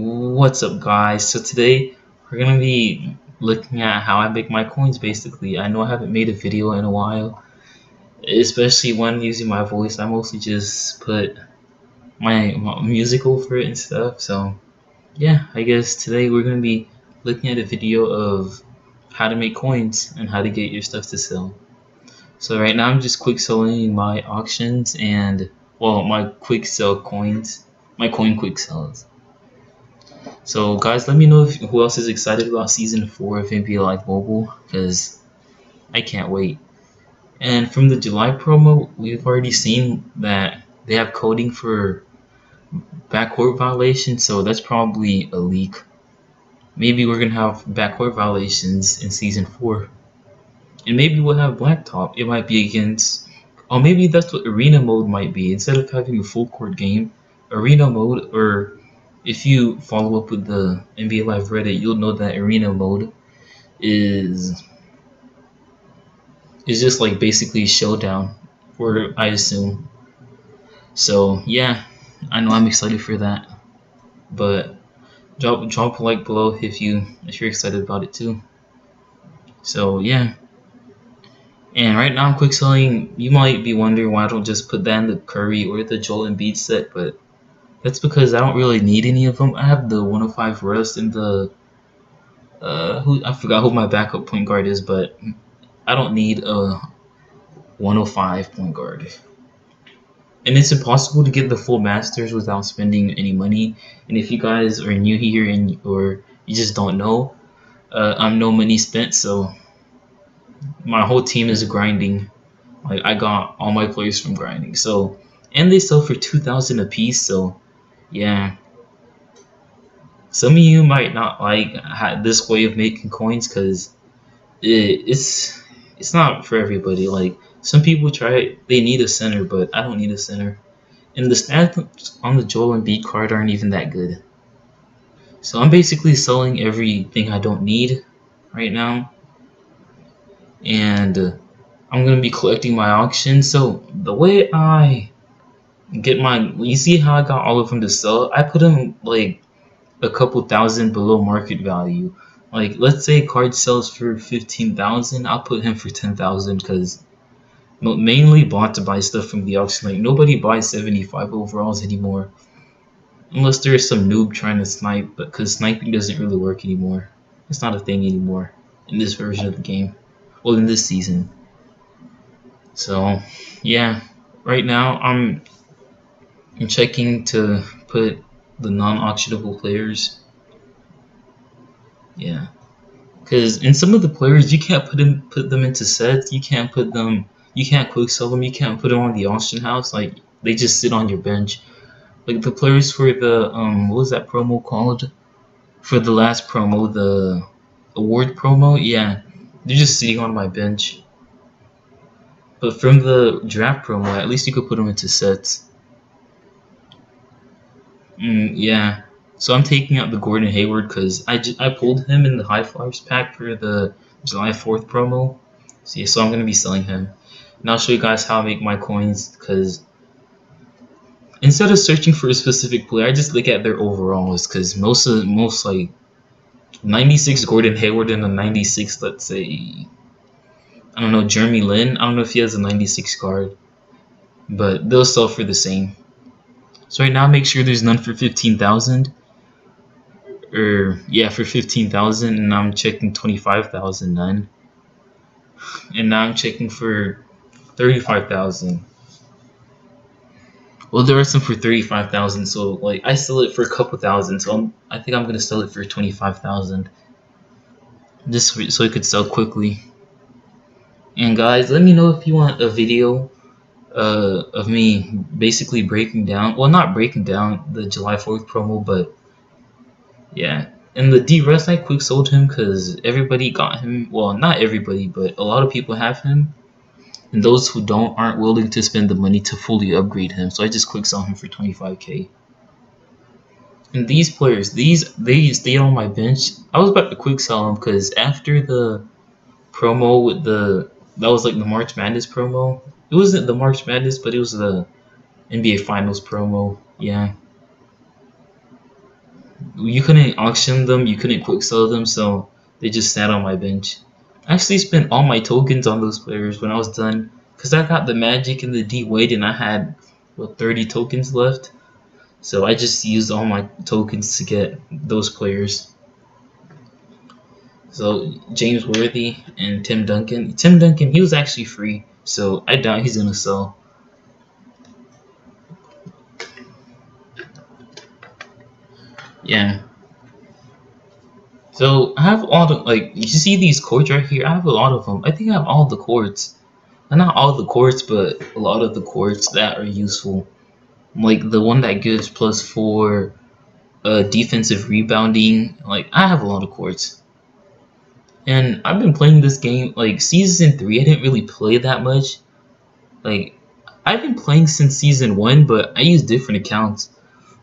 What's up guys? So today we're gonna be looking at how I make my coins basically. I know I haven't made a video in a while, especially when using my voice. I mostly just put my, my music over it and stuff. So yeah, I guess today we're gonna be looking at a video of how to make coins and how to get your stuff to sell. So right now I'm just quick selling my auctions and well my quick sell coins, my coin quick sells. So guys, let me know if, who else is excited about season four of NBA Live Mobile because I can't wait. And from the July promo, we've already seen that they have coding for backcourt violation, so that's probably a leak. Maybe we're gonna have backcourt violations in season four, and maybe we'll have blacktop. It might be against, or maybe that's what arena mode might be. Instead of having a full court game, arena mode or if you follow up with the NBA Live Reddit, you'll know that arena mode is is just like basically showdown, or I assume. So yeah, I know I'm excited for that, but drop drop a like below if you if you're excited about it too. So yeah. And right now I'm quick selling. You might be wondering why I don't just put that in the Curry or the Joel Embiid set, but that's because I don't really need any of them. I have the 105 Russ and the uh, who I forgot who my backup point guard is, but I don't need a 105 point guard. And it's impossible to get the full masters without spending any money. And if you guys are new here and or you just don't know, uh, I'm no money spent, so my whole team is grinding. Like I got all my players from grinding. So and they sell for 2,000 a piece, so yeah. Some of you might not like this way of making coins because it, it's it's not for everybody. Like some people try they need a center, but I don't need a center. And the stats on the Joel Embiid card aren't even that good. So I'm basically selling everything I don't need right now. And uh, I'm going to be collecting my auction. So the way I get my you see how I got all of them to sell? I put them like a couple thousand below market value. Like let's say card sells for fifteen thousand, I'll put him for ten thousand because mainly bought to buy stuff from the auction. Like nobody buys seventy five overalls anymore, unless there's some noob trying to snipe. But because sniping doesn't really work anymore, it's not a thing anymore in this version of the game. Well, in this season. So, yeah, right now I'm I'm checking to put the non-auctionable players. Yeah, because in some of the players you can't put them put them into sets. You can't put them. You can't quick sell them. You can't put them on the auction house. Like they just sit on your bench. Like the players for the um what was that promo called? For the last promo, the award promo. Yeah, they're just sitting on my bench. But from the draft promo, at least you could put them into sets. Mm, yeah. So I'm taking out the Gordon Hayward because I, I pulled him in the High Flyers pack for the July 4th promo. So, yeah, so I'm going to be selling him. And I'll show you guys how I make my coins because instead of searching for a specific player, I just look at their overalls because most of most like 96 Gordon Hayward and a 96, let's say, I don't know, Jeremy Lin. I don't know if he has a 96 card, but they'll sell for the same. So right now, make sure there's none for 15,000. Or, yeah, for 15,000, and I'm checking 25,000, none. And now I'm checking for 35,000. Well, there are some for 35,000, so, like, I sell it for a couple thousand, so I'm, I think I'm going to sell it for 25,000. Just so it could sell quickly. And guys, let me know if you want a video uh, of me basically breaking down, well, not breaking down the July 4th promo, but yeah. And the D-Rest, I quick sold him because everybody got him. Well, not everybody, but a lot of people have him. And those who don't aren't willing to spend the money to fully upgrade him. So I just quick sell him for 25k. And these players, these they stayed on my bench. I was about to quick sell them because after the promo with the that was like the March Madness promo, it wasn't the March Madness, but it was the NBA Finals promo. Yeah. you couldn't auction them, you couldn't quick sell them, so they just sat on my bench. I actually spent all my tokens on those players when I was done, cause I got the Magic and the D Wade, and I had what 30 tokens left. So I just used all my tokens to get those players. So James Worthy and Tim Duncan. Tim Duncan, he was actually free, so I doubt he's gonna sell. Yeah. So I have all the like you see these cords right here. I have a lot of them. I think I have all the cords, and not all the cords, but a lot of the cords that are useful. Like the one that gives plus four uh, defensive rebounding. Like I have a lot of cords. And I've been playing this game like season three. I didn't really play that much. Like I've been playing since season one, but I use different accounts.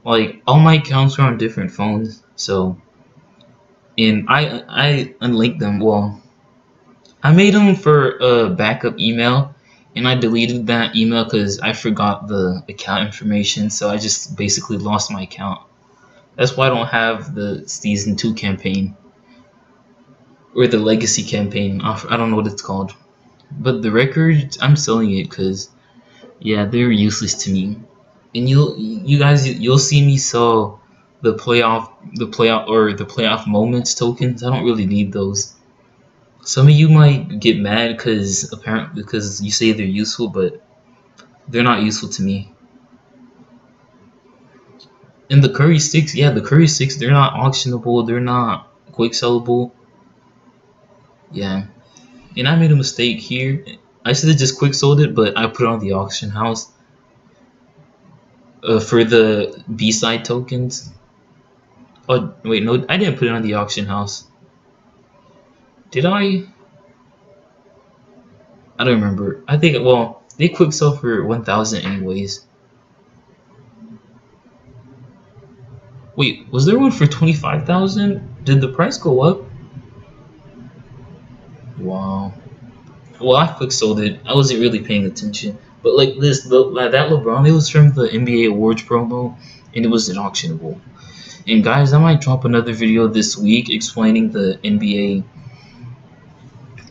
Like all my accounts are on different phones, so and I I unlinked them. Well, I made them for a backup email, and I deleted that email because I forgot the account information. So I just basically lost my account. That's why I don't have the season two campaign or the legacy campaign. I don't know what it's called, but the record I'm selling it because yeah, they're useless to me. And you you guys you'll see me sell the playoff the playoff or the playoff moments tokens. I don't really need those. Some of you might get mad because apparently because you say they're useful, but they're not useful to me. And the Curry sticks, yeah, the Curry sticks, they're not auctionable. They're not quick sellable. Yeah. And I made a mistake here. I should have just quick sold it, but I put it on the auction house uh, for the B-side tokens. Oh, wait, no, I didn't put it on the auction house. Did I? I don't remember. I think, well, they quick sell for 1,000 anyways. Wait, was there one for 25,000? Did the price go up? Well, I quick sold it. I wasn't really paying attention. But like this, the, like that LeBron, it was from the NBA Awards promo, and it was an auctionable. And guys, I might drop another video this week explaining the NBA,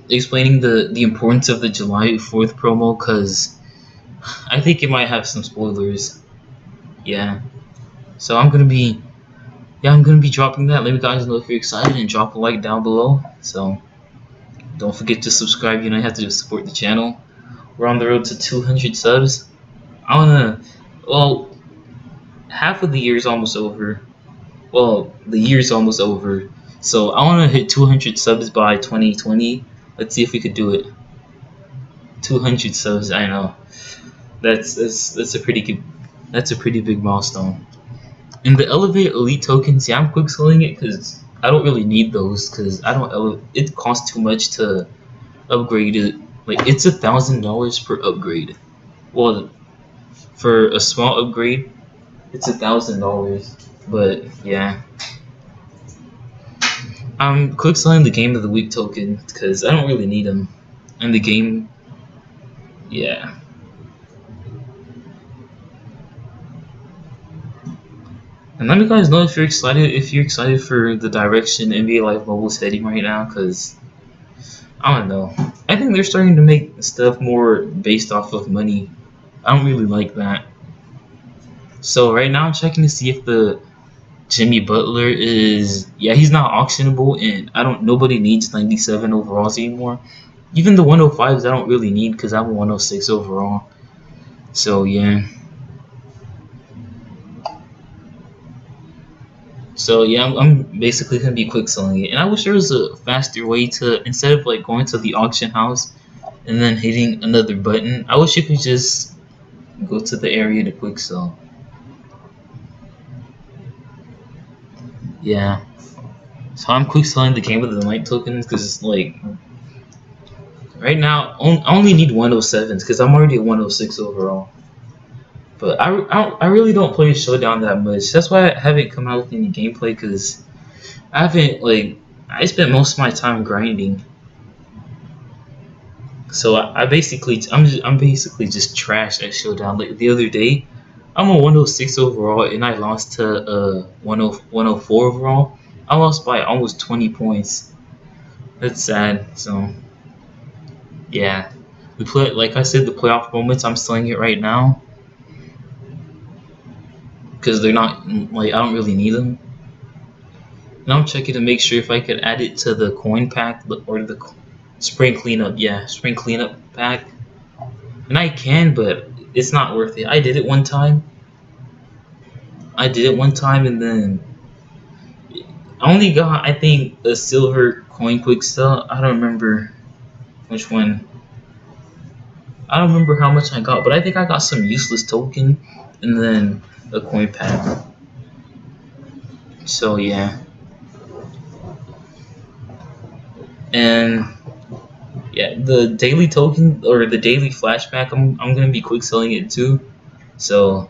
explaining the the importance of the July 4th promo, cause I think it might have some spoilers. Yeah. So I'm gonna be, yeah, I'm gonna be dropping that. Let me guys know if you're excited and drop a like down below. So. Don't forget to subscribe. You know you have to support the channel. We're on the road to 200 subs. I wanna, well, half of the year is almost over. Well, the year's almost over. So I wanna hit 200 subs by 2020. Let's see if we could do it. 200 subs. I know. That's that's that's a pretty good. That's a pretty big milestone. And the Elevate Elite tokens, yeah, I'm quick selling it because I don't really need those because I don't. Oh, it costs too much to upgrade it. Like it's a thousand dollars per upgrade. Well, for a small upgrade, it's a thousand dollars. But yeah, um, I'm quick selling the game of the week token because I don't really need them, and the game, yeah. And let me guys know if you're excited if you're excited for the direction NBA Live Mobile is heading right now, because I don't know. I think they're starting to make stuff more based off of money. I don't really like that. So right now I'm checking to see if the Jimmy Butler is yeah he's not auctionable and I don't nobody needs 97 overalls anymore. Even the 105s I don't really need because I'm a 106 overall. So yeah. So yeah, I'm, I'm basically gonna be quick selling it, and I wish there was a faster way to instead of like going to the auction house and then hitting another button. I wish you could just go to the area to quick sell. Yeah. So I'm quick selling the game with the night tokens because it's like right now I only need 107s because I'm already at 106 overall. But I, I, I really don't play Showdown that much. That's why I haven't come out with any gameplay because I haven't like I spent most of my time grinding. So I, I basically I'm just, I'm basically just trash at Showdown. Like the other day, I'm a 106 overall, and I lost to uh 104 overall. I lost by almost 20 points. That's sad. So, yeah, the play like I said, the playoff moments. I'm selling it right now because they're not like I don't really need them. Now I'm checking to make sure if I could add it to the coin pack or the spring cleanup. Yeah, spring cleanup pack. And I can, but it's not worth it. I did it one time. I did it one time and then I only got I think a silver coin quick sell. I don't remember which one. I don't remember how much I got, but I think I got some useless token and then a coin pack. So yeah. And yeah, the daily token or the daily flashback, I'm I'm gonna be quick selling it too. So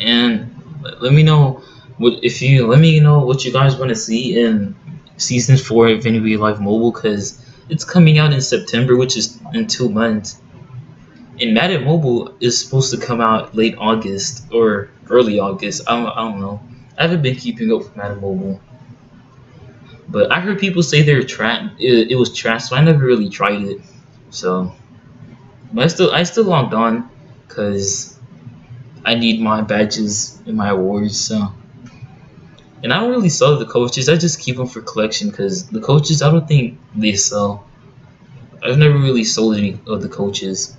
and let me know what if you let me know what you guys want to see in season four of NBA Live Mobile because it's coming out in September, which is in two months. And Madden Mobile is supposed to come out late August or early August. I don't, I don't know. I haven't been keeping up with Madden Mobile. But I heard people say they're trash. It, it, was trash, so I never really tried it. So, but I still I still logged on because I need my badges and my awards. So, and I don't really sell the coaches. I just keep them for collection because the coaches I don't think they sell. I've never really sold any of the coaches.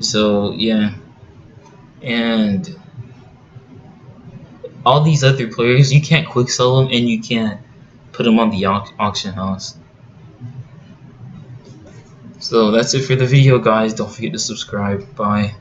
So yeah, and all these other players, you can't quick sell them and you can't put them on the au auction house. So that's it for the video, guys. Don't forget to subscribe. Bye.